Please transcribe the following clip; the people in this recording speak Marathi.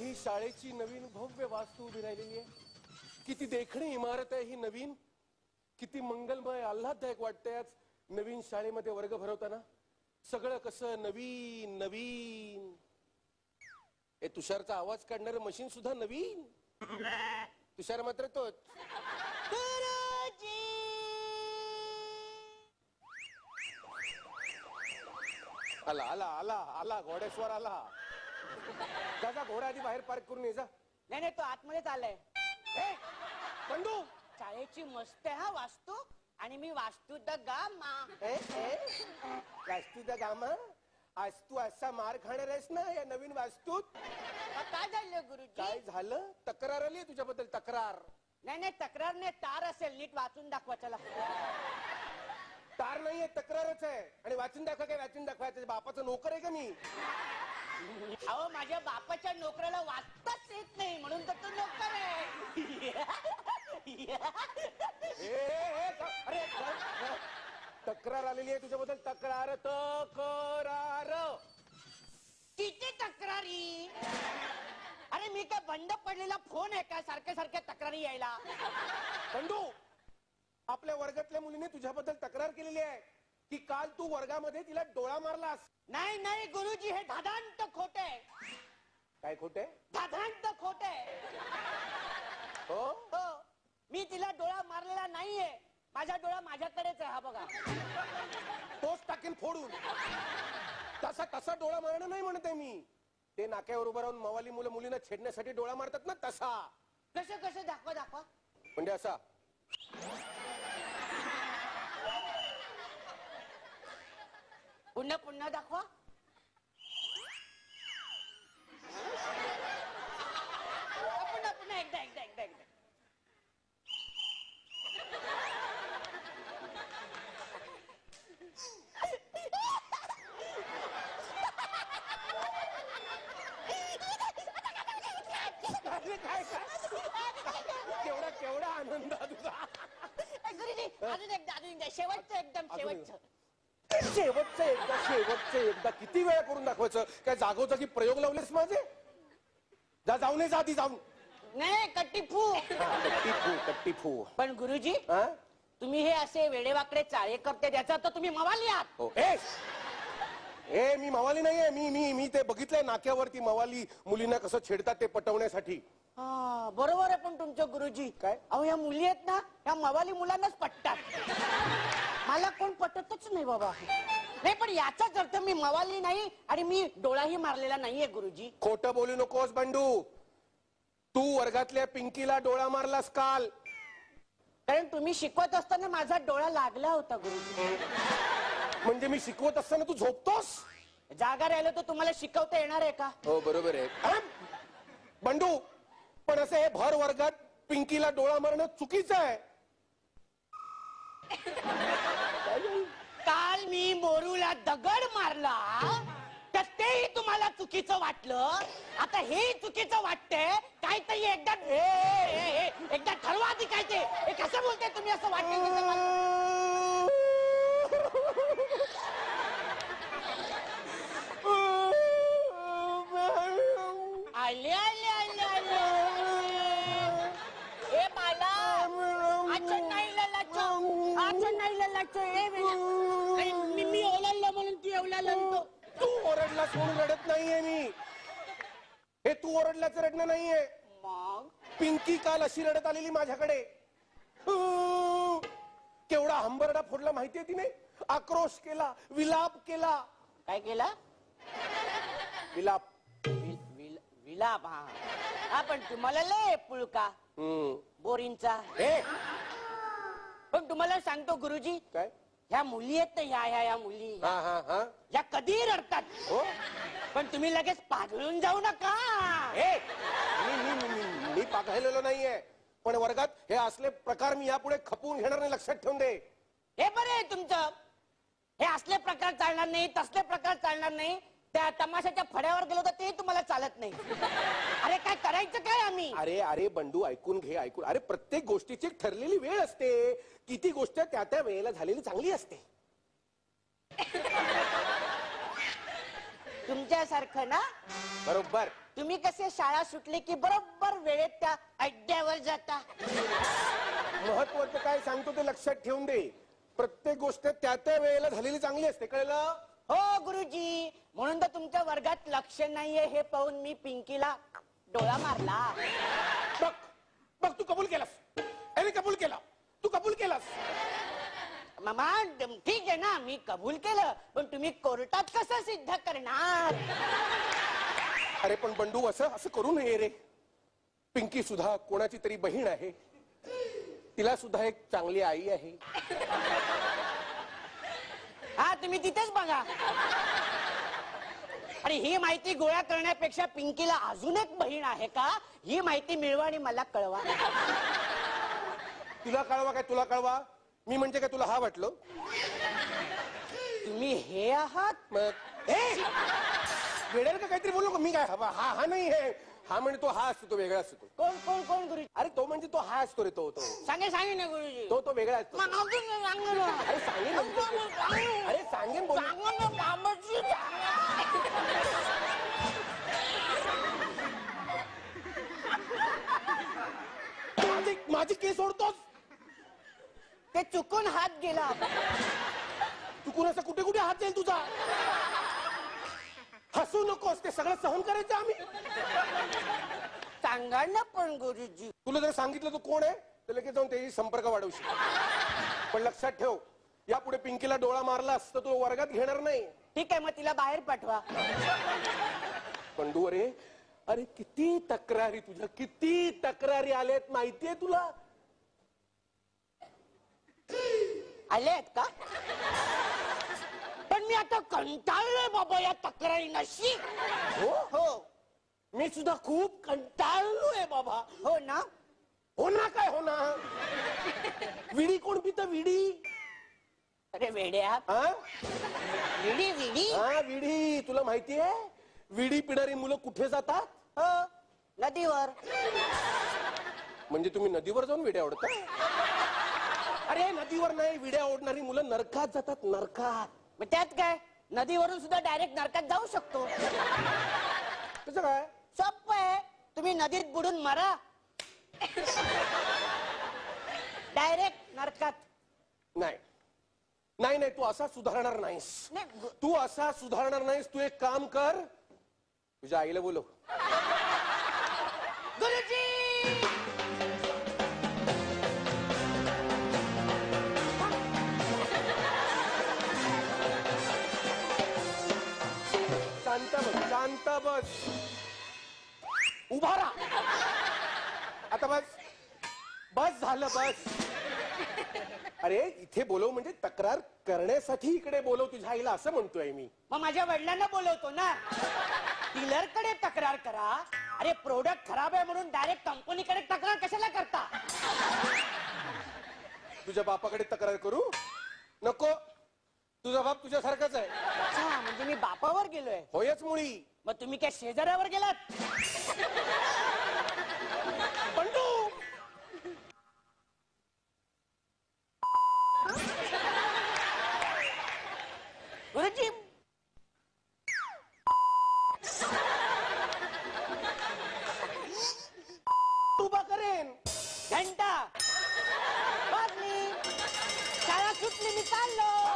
ही शाळेची नवीन भव्य वास्तू उभी राहिलेली आहे. किती देखणी इमारत आहे ही नवीन. किती मंगलमय आल्हाददायक वाटतंय आज नवीन शाळेमध्ये वर्ग भरवताना. सगळं कसं नवीन नवीन. ए तुषारचा आवाज काढणारं मशीन सुद्धा नवीन. तुषार मात्र तोच. आला आला आला आला घोडेश्वर आला. जा घोडा आधी बाहेर पार्क करून ये जा. नाही नाही तो आतमध्येच आलाय ए, बंडू! शाळेची मस्त आहे हा वास्तू. आणि मी वास्तू द गामा. ए, ए, गामा? आज तू असा मार खाणार आहेस ना या नवीन वास्तूत? मग काय झालं गुरुजी? काय झालं? तक्रार आली तुझ्याबद्दल तक्रार. नाही नाही तक्रार नाही तार असेल नीट वाचून दाखवा चला. तार नाहीये तक्रारच आहे. आणि वाचून दाखवा काय वाचून दाखवायचं बापाचं नोकर आहे का मी? अहो माझ्या बापाच्या नोकऱ्याला वाचताच येत नाही म्हणून तर तो नोकर आहे. ए, ए, ए, ग- अरे ग- ग- तक्रार आलेली आहे तुझ्याबद्दल. तक्रार तक्रार. किती तक्रारी? अरे मी काय बंद पडलेला फोन आहे का? सारख्या सारख्या तक्रारी यायला. बंडू आपल्या वर्गातल्या मुलीने तुझ्याबद्दल तक्रार केलेली आहे की काल तू वर्गामध्ये तिला डोळा मारलास? नाही नाही गुरुजी हे धादांत खोट. आहे काय खोटे? धादांत खोट. आहे हो? हो. मी तिला डोळा मारलेला नाहीये. माझा डोळा माझ्याकडेच आहे हा बघा. तोच टाकेन फोडून. तसा तसा डोळा मारणं नाही म्हणत मी. ते नाक्यावर उभं राहून मवाली मुलं मुलींना छेडण्यासाठी डोळा मारतात ना तसा. कसं कसं? दाखवा दाखवा. म्हणजे असा. पुन्हा पुन्हा दाखवा. पुन्हा पुन्हा एकदा एकदा एकदा एकदा. अरे काय काय केवढा केवढा आनंद हा तुझा. गुरुजी अजून एकदा अजून एकदा शेवटचं एकदम शेवटचं. शेवटचं एकदा शेवटचं एकदा किती वेळा करून दाखवायचं? काय जागोजागी प्रयोग लावलेस माझे? जा जाऊ नये जा आधी जाऊन. नाही कट्टी फू. हा, कट्टी फू कट्टी फू. पण गुरुजी हा? तुम्ही हे असे वेडेवाकडे चाळे करते त्याचा तर तुम्ही मवाली आहात. हो. ए! ए मी मवाली नाहीये. मी मी मी ते बघितलंय नाक्यावरती मवाली मुलींना कसं छेडतात ते पटवण्यासाठी. हा, बरोबर आहे पण तुमचं गुरुजी. काय? अहो या मुली आहेत ना या मवाली मुलांनाच पटतात. नाही बाबा. नाही पण याचाच अर्थ मी मवाली नाही आणि मी डोळाही मारलेला नाहीये गुरुजी. खोटं बोलू नकोस बंडू. तू वर्गातल्या पिंकीला डोळा मारलास काल. कारण तुम्ही शिकवत असताना माझा डोळा लागला होता गुरुजी. म्हणजे मी शिकवत असताना तू झोपतोस? जागा राहिलं तर तुम्हाला शिकवता येणार आहे का? हो बरोबर आहे. अरे, बंडू पण असं हे भर वर्गात पिंकीला डोळा मारणं चुकीचं आहे. काल मी मोरूला दगड मारला तर तेही तुम्हाला चुकीचं वाटलं आता हेही चुकीचं वाटतंय काहीतरी एकदा ए, ए, ए, ए, एकदा ठरवा आधी काय ते हे कसं बोलताय तुम्ही असं तसं मला? आले आले आले आले ए बाला अच्छा नाही ललाचो आणि मी. मी ओलाडलं म्हणून तू एवढा तो. ओरडलास म्हणून रडत नाहीये मी. हे तू ओरडल्याचं रडणं नाहीये. मग? पिंकी काल अशी रडत आलेली माझ्याकडे. केवढा हंबरडा फोडला माहितीये तिने? आक्रोश केला विलाप केला. काय केला? विलाप. विल- विल- विलाप हा. हा पण तुम्हाला लय पुळका. हम्म. बोरींचा हे पण तुम्हाला सांगतो गुरुजी काय? ह्या मुली आहेत ना ह्या ह्या ह्या मुली. हा हा हा. या कधीही रडतात. हो? पण तुम्ही लगेच पागळून जाऊ नका. हे मी मी मी- मी मी पाघळलेलो नाहीये. पण वर्गात हे असले प्रकार मी यापुढे खपवून घेणार नाही लक्षात ठेवून दे. हे बरं तुमचं. हे असले प्रकार चालणार नाही तसले प्रकार चालणार नाही. त्या तमाशाच्या फड्यावर गेलो तर ते तुम्हाला चालत नाही. अरे काय करायचं काय आम्ही? अरे अरे बंडू ऐकून घे ऐकून. अरे प्रत्येक गोष्टीची एक ठरलेली वेळ असते. किती गोष्ट त्या त्या वेळेला झालेली चांगली असते. तुमच्यासारखं ना? बरोबर. तुम्ही कसे शाळा सुटले की बरोबर वेळेत त्या अड्ड्यावर जाता? महत्वाचं काय सांगतो ते लक्षात ठेवून दे. प्रत्येक गोष्ट त्या त्या वेळेला झालेली चांगली असते. कळलं? हो गुरुजी. म्हणून तर तुमच्या वर्गात लक्ष नाहीये हे पाहून मी पिंकीला डोळा मारला. बघ बघ तू कबूल केलास. अरे कबूल केला. तू कबूल केलास. मामा ठीक आहे ना मी कबूल केलं पण तुम्ही कोर्टात कसं सिद्ध करणार? अरे पण बंडू असं असं करू नये रे. पिंकी सुद्धा कोणाची तरी बहीण आहे. तिला सुद्धा एक चांगली आई आहे. हा तुम्ही तिथेच बघा. आणि ही माहिती गोळा करण्यापेक्षा पिंकीला अजून एक बहीण आहे का? ही माहिती मिळवा आणि मला कळवा. तुला कळवा काय? तुला कळवा? मी म्हणजे काय तुला हा वाटलं? तुम्ही हे आहात? मग ए वेळेल का काहीतरी बोलू का मी काय हवा हा हा नाही आहे हा म्हणजे तो हा असतो तो वेगळा असतो. तो. कोण कोण कोण गुरुजी? अरे तो म्हणजे तो हा असतो रे तो तो. सांगे सांगे ना गुरुजी. तो तो वेगळा असतो. मग अजून सांगा ना. अरे सांगेन. अरे सांगेन बोल. सांगा ना, मामाजी, सांगा. माझी माझी केस ओढतोस? ते चुकून हात गेला. चुकून असं कुठे कुठे हात जाईल तुझा? हसू नकोस ते सगळं सहन करायचं आम्ही. सांगा ना पण गुरुजी. तुला जर सांगितलं तू कोण आहे तर लगेच जाऊन त्याची संपर्क वाढवशील पण लक्षात ठेव यापुढे पिंकीला डोळा मारलास तर तो वर्गात घेणार नाही. ठीक आहे मग तिला बाहेर पाठवा. पंडू अरे अरे किती तक्रारी तुझ्या किती तक्रारी आल्यात माहितीये तुला? आले आहेत का? मी आता कंटाळलोय बाबा या तक्रारी नशी हो? हो. मी सुद्धा खूप कंटाळलोय बाबा. हो ना? हो ना काय हो ना? विडी कोण पित विडी? अरे वेड्या. हा विडी विडी. हा विडी तुला माहितीये विडी पिणारी मुलं कुठे जातात? हो. नदीवर. म्हणजे तुम्ही नदीवर जाऊन विड्या ओढता? अरे नदीवर नाही विड्या ओढणारी मुलं नरकात जातात नरकात. मग त्यात काय? नदीवरून सुद्धा डायरेक्ट नरकात जाऊ शकतो. कसं काय? सोप आहे. तुम्ही नदीत बुडून मरा. डायरेक्ट नरकात. नाही. नाही नाही तू असा सुधारणार नाहीस. नाही, गु- तू असा सुधारणार नाहीस. तू एक काम कर. तुझ्या आईला बोलव. गुरुजी! शांत बस उभा राहा. आता बस. बस झालं बस. अरे इथे बोलव म्हणजे तक्रार करण्यासाठी इकडे बोलव तुझ्या आईला असं म्हणतोय मी. मग माझ्या वडिलांना बोलवतो ना. डीलरकडे तक्रार करा. अरे प्रोडक्ट खराब आहे म्हणून डायरेक्ट कंपनीकडे तक्रार कशाला करता? तुझ्या बापाकडे तक्रार करू? नको. तुझा बाप तुझ्यासारखाच आहे. अच्छा म्हणजे मी बापावर गेलोय. होयच मुळी. मग तुम्ही काय शेजाऱ्यावर गेलात?